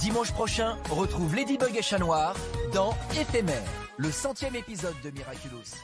Dimanche prochain, retrouve Ladybug et Chat Noir dans Éphémère, le centième épisode de Miraculous.